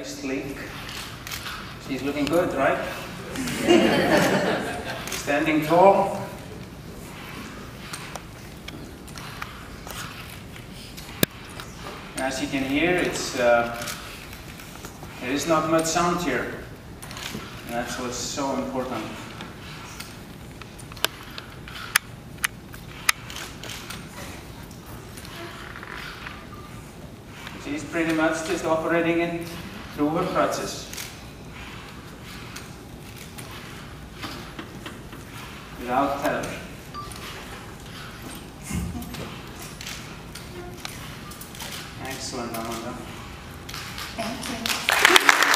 very sleek. She's looking good, right? Standing tall. As you can hear, it's uh, there is not much sound here. And that's what's so important. She's pretty much just operating it her crutches. Without tether. Excellent, Amanda. Thank you.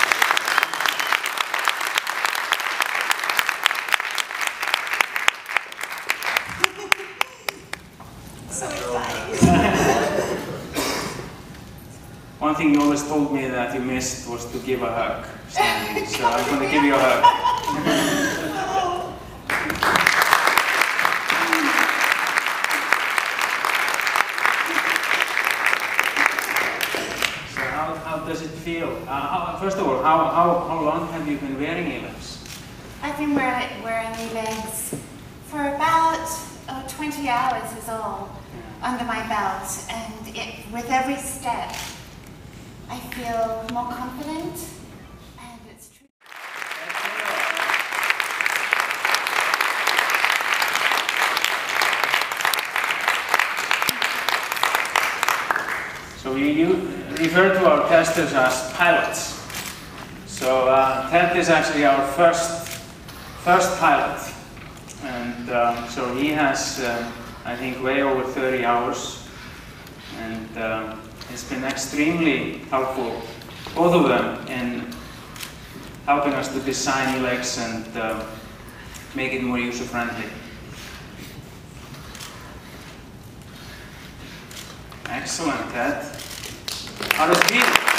So exciting. One thing you always told me that you missed was to give a hug. standing, So I'm going to give you a hug. So how, how does it feel? Uh, how, first of all, how, how, how long have you been wearing eLEGS? I've been wearing, wearing legs for about oh, 20 hours is all under my belt and it, with every step I feel more confident and it's true. So we refer to our testers as pilots. So uh, Ted is actually our first first pilot, and uh, so he has, uh, I think, way over 30 hours, and it's been extremely helpful, both of them, in helping us to design legs and uh, make it more user friendly. Excellent, Ted. How does it feel?